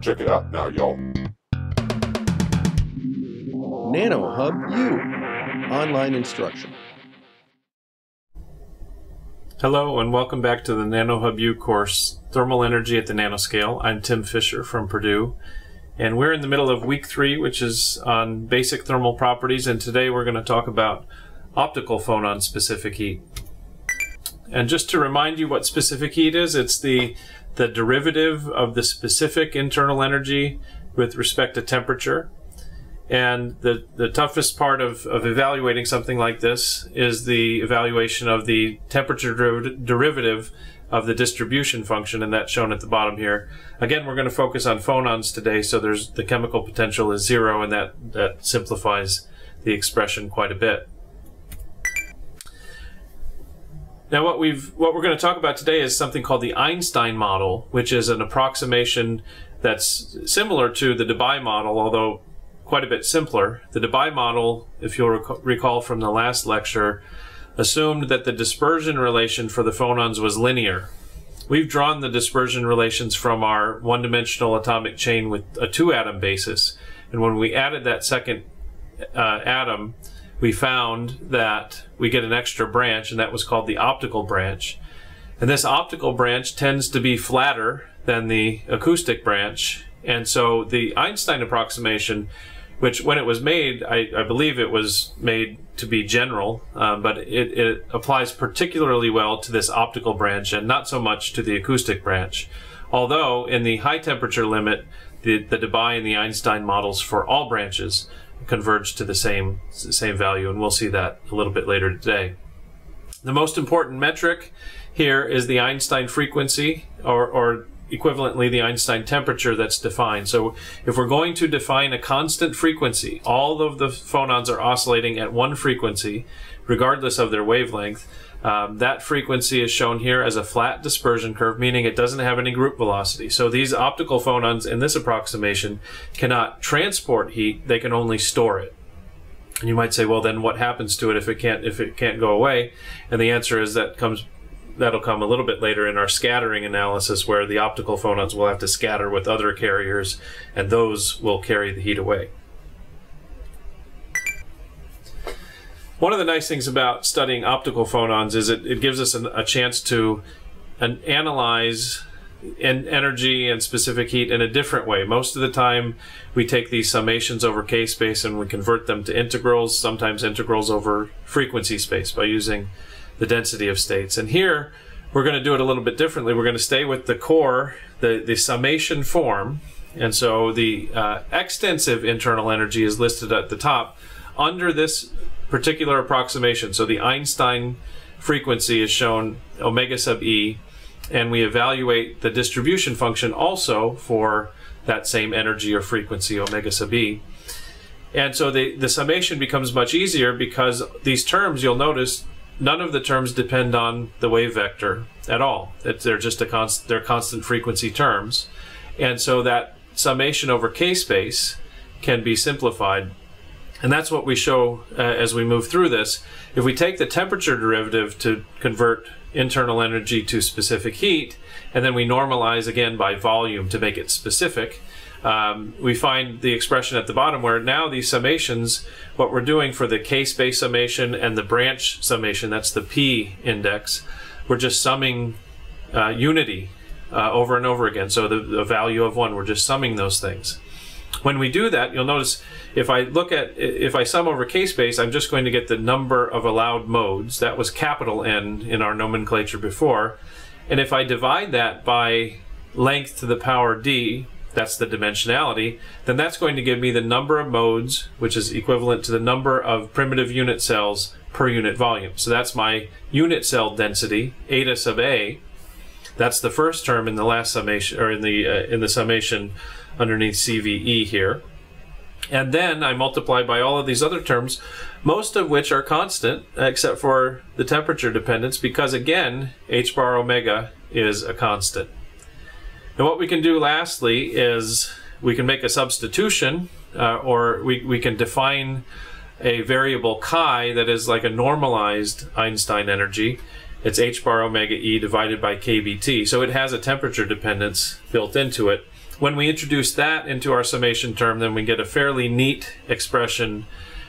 Check it out now, y'all. NanoHub U online instruction. Hello and welcome back to the NanoHub U course, Thermal Energy at the Nanoscale. I'm Tim Fisher from Purdue, and we're in the middle of week three, which is on basic thermal properties, and today we're going to talk about optical phonon specific heat. And just to remind you what specific heat is, it's the, the derivative of the specific internal energy with respect to temperature. And the, the toughest part of, of evaluating something like this is the evaluation of the temperature der derivative of the distribution function, and that's shown at the bottom here. Again, we're going to focus on phonons today, so there's the chemical potential is zero, and that, that simplifies the expression quite a bit. Now, what we've what we're going to talk about today is something called the Einstein model, which is an approximation that's similar to the Debye model, although quite a bit simpler. The Debye model, if you'll rec recall from the last lecture, assumed that the dispersion relation for the phonons was linear. We've drawn the dispersion relations from our one-dimensional atomic chain with a two-atom basis. And when we added that second uh, atom, we found that we get an extra branch, and that was called the optical branch. And this optical branch tends to be flatter than the acoustic branch. And so the Einstein approximation which when it was made, I, I, believe it was made to be general, um, but it, it, applies particularly well to this optical branch and not so much to the acoustic branch. Although in the high temperature limit, the, the Debye and the Einstein models for all branches converge to the same, same value, and we'll see that a little bit later today. The most important metric here is the Einstein frequency, or, or equivalently the Einstein temperature that's defined. So if we're going to define a constant frequency, all of the phonons are oscillating at one frequency, regardless of their wavelength. Um, that frequency is shown here as a flat dispersion curve, meaning it doesn't have any group velocity. So these optical phonons in this approximation cannot transport heat, they can only store it. And you might say, well, then what happens to it if it can't if it can't go away? And the answer is that comes that'll come a little bit later in our scattering analysis where the optical phonons will have to scatter with other carriers and those will carry the heat away. One of the nice things about studying optical phonons is it, it gives us an, a chance to an, analyze en energy and specific heat in a different way. Most of the time we take these summations over k space and we convert them to integrals, sometimes integrals over frequency space by using the density of states. And here, we're going to do it a little bit differently. We're going to stay with the core, the, the summation form. And so the uh, extensive internal energy is listed at the top under this particular approximation. So the Einstein frequency is shown omega sub e, and we evaluate the distribution function also for that same energy or frequency, omega sub e. And so the, the summation becomes much easier because these terms, you'll notice, none of the terms depend on the wave vector at all. It's, they're just a const, they're constant frequency terms. And so that summation over k space can be simplified. And that's what we show uh, as we move through this. If we take the temperature derivative to convert internal energy to specific heat, and then we normalize again by volume to make it specific, um, we find the expression at the bottom where now these summations, what we're doing for the k-space summation and the branch summation, that's the p index, we're just summing uh, unity uh, over and over again. So the, the value of one, we're just summing those things. When we do that, you'll notice if I look at, if I sum over k-space, I'm just going to get the number of allowed modes. That was capital N in our nomenclature before. And if I divide that by length to the power d, that's the dimensionality, then that's going to give me the number of modes, which is equivalent to the number of primitive unit cells per unit volume. So that's my unit cell density, eta sub A. That's the first term in the last summation, or in the uh, in the summation underneath CVE here. And then I multiply by all of these other terms, most of which are constant, except for the temperature dependence, because again, h bar omega is a constant. And what we can do lastly is we can make a substitution uh, or we, we can define a variable chi that is like a normalized Einstein energy. It's h bar omega e divided by kBt. So it has a temperature dependence built into it. When we introduce that into our summation term, then we get a fairly neat expression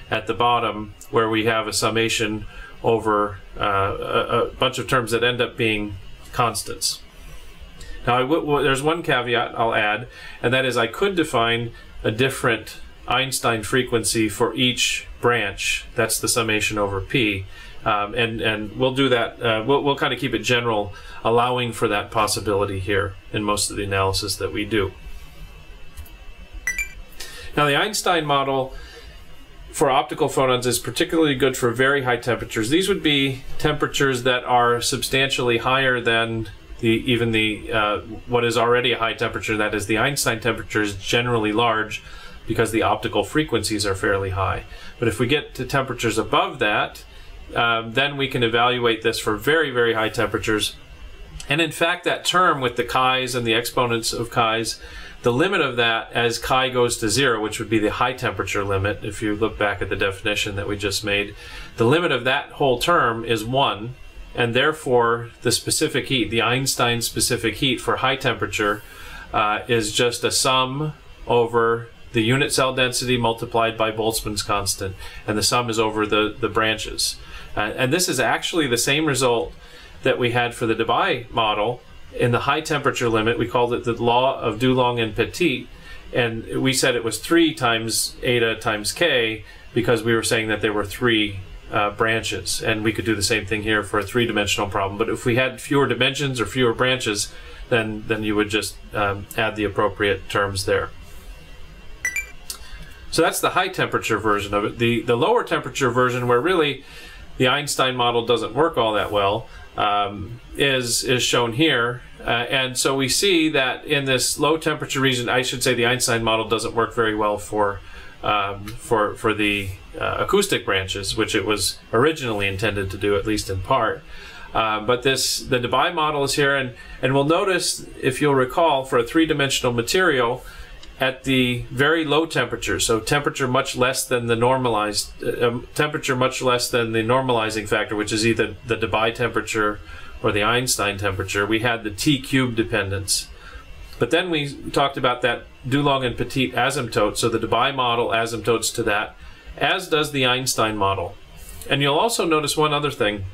at the bottom where we have a summation over uh, a, a, bunch of terms that end up being constants. Now, there's one caveat I'll add, and that is I could define a different Einstein frequency for each branch. That's the summation over p. Um, and and we'll do that. Uh, we'll we'll kind of keep it general, allowing for that possibility here in most of the analysis that we do. Now the Einstein model for optical phonons is particularly good for very high temperatures. These would be temperatures that are substantially higher than the even the uh, what is already a high temperature. That is the Einstein temperature is generally large because the optical frequencies are fairly high. But if we get to temperatures above that, um, then we can evaluate this for very, very high temperatures. And in fact, that term with the chi's and the exponents of chi's, the limit of that as chi goes to zero, which would be the high temperature limit, if you look back at the definition that we just made, the limit of that whole term is one, and therefore the specific heat, the Einstein specific heat for high temperature, uh, is just a sum over the unit cell density multiplied by Boltzmann's constant, and the sum is over the, the branches. Uh, and this is actually the same result that we had for the Debye model in the high temperature limit. We called it the law of Dulong and Petit, and we said it was 3 times eta times k because we were saying that there were three uh, branches. And we could do the same thing here for a three-dimensional problem. But if we had fewer dimensions or fewer branches, then, then you would just um, add the appropriate terms there. So that's the high temperature version of it. The, the lower temperature version, where really the Einstein model doesn't work all that well, um, is, is shown here. Uh, and so we see that in this low temperature region, I should say the Einstein model doesn't work very well for, um, for, for the uh, acoustic branches, which it was originally intended to do, at least in part. Uh, but this the Debye model is here, and, and we'll notice, if you'll recall, for a three-dimensional material, at the very low temperature, so temperature much less than the normalized, uh, um, temperature much less than the normalizing factor, which is either the Debye temperature or the Einstein temperature, we had the T cube dependence. But then we talked about that Dulong and Petit asymptote, so the Debye model asymptotes to that, as does the Einstein model. And you'll also notice one other thing.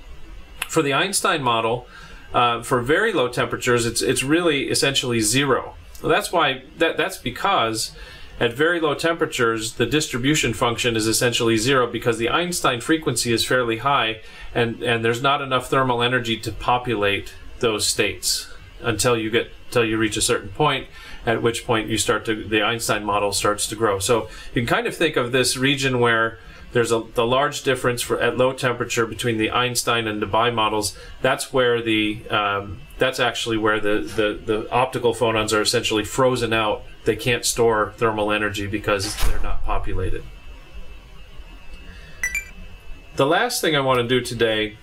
For the Einstein model, uh, for very low temperatures, it's, it's really essentially zero. Well, that's why that that's because at very low temperatures the distribution function is essentially zero because the Einstein frequency is fairly high and and there's not enough thermal energy to populate those states until you get until you reach a certain point at which point you start to the Einstein model starts to grow. So you can kind of think of this region where there's a the large difference for at low temperature between the Einstein and the Debye models. That's where the um, that's actually where the, the, the optical phonons are essentially frozen out. They can't store thermal energy because they're not populated. The last thing I want to do today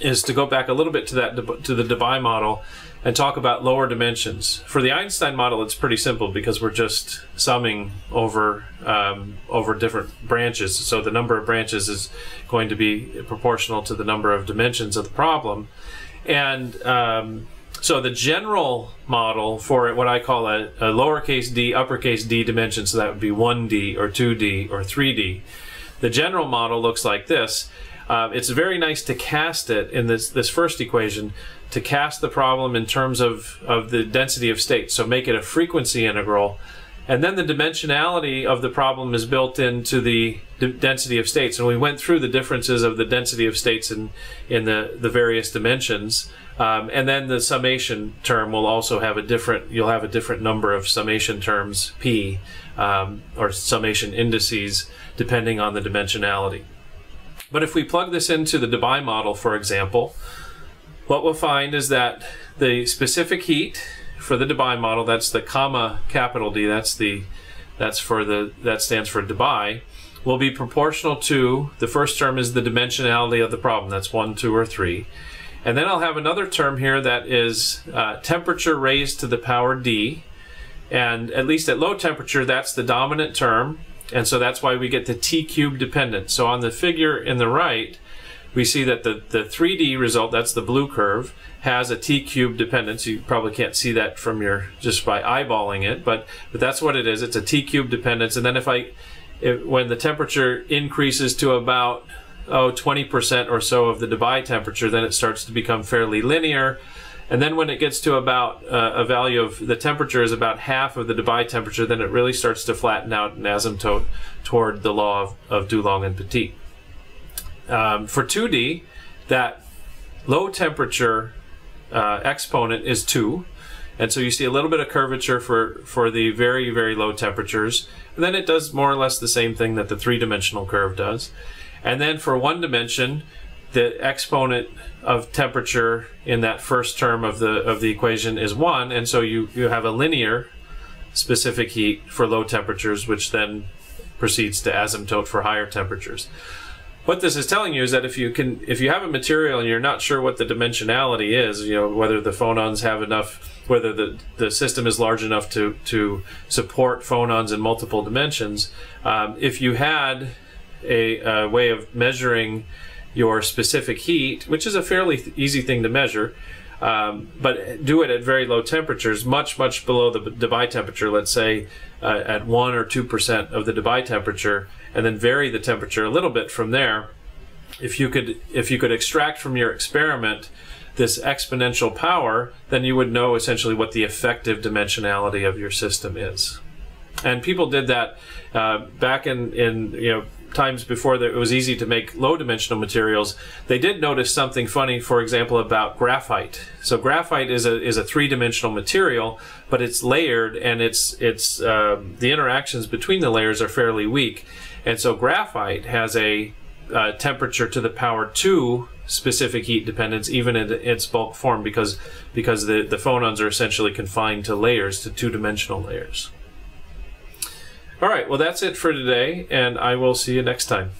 is to go back a little bit to that to the Debye model and talk about lower dimensions. For the Einstein model, it's pretty simple because we're just summing over um, over different branches. So the number of branches is going to be proportional to the number of dimensions of the problem. And um, so the general model for what I call a, a lowercase d, uppercase d dimension, so that would be 1D or 2D or 3D. The general model looks like this. Uh, it's very nice to cast it in this, this first equation to cast the problem in terms of, of the density of states. So make it a frequency integral. And then the dimensionality of the problem is built into the density of states. And we went through the differences of the density of states in, in the, the various dimensions. Um, and then the summation term will also have a different, you'll have a different number of summation terms, P, um, or summation indices, depending on the dimensionality. But if we plug this into the Debye model, for example, what we'll find is that the specific heat for the Debye model, that's the comma capital D, that's the that's for the that stands for Debye, will be proportional to the first term is the dimensionality of the problem. That's one, two, or three. And then I'll have another term here that is uh, temperature raised to the power D. And at least at low temperature, that's the dominant term. And so that's why we get the T cube dependent. So on the figure in the right, we see that the, the 3D result, that's the blue curve, has a t cube dependence. You probably can't see that from your just by eyeballing it, but but that's what it is. It's a t cube dependence. And then if I if, when the temperature increases to about oh 20% or so of the Debye temperature, then it starts to become fairly linear. And then when it gets to about uh, a value of the temperature is about half of the Debye temperature, then it really starts to flatten out and asymptote toward the law of, of Dulong and Petit. Um, for 2D, that low temperature uh, exponent is 2. And so you see a little bit of curvature for, for the very, very low temperatures. And then it does more or less the same thing that the three-dimensional curve does. And then for one dimension, the exponent of temperature in that first term of the of the equation is 1 and so you you have a linear specific heat for low temperatures which then proceeds to asymptote for higher temperatures. What this is telling you is that if you can if you have a material and you're not sure what the dimensionality is you know whether the phonons have enough whether the, the system is large enough to to support phonons in multiple dimensions um, if you had a, a, way of measuring your specific heat which is a fairly th- easy thing to measure um, but do it at very low temperatures, much, much below the Debye temperature, let's say uh, at 1 or 2% of the Debye temperature, and then vary the temperature a little bit from there. If you could, if you could extract from your experiment this exponential power, then you would know essentially what the effective dimensionality of your system is. And people did that uh, back in, in you know times before that it was easy to make low dimensional materials, they did notice something funny, for example, about graphite. So graphite is a is a three dimensional material, but it's layered and it's it's uh, the interactions between the layers are fairly weak, and so graphite has a uh, temperature to the power two specific heat dependence even in its bulk form because because the, the phonons are essentially confined to layers to two dimensional layers. All right, well, that's it for today, and I will see you next time.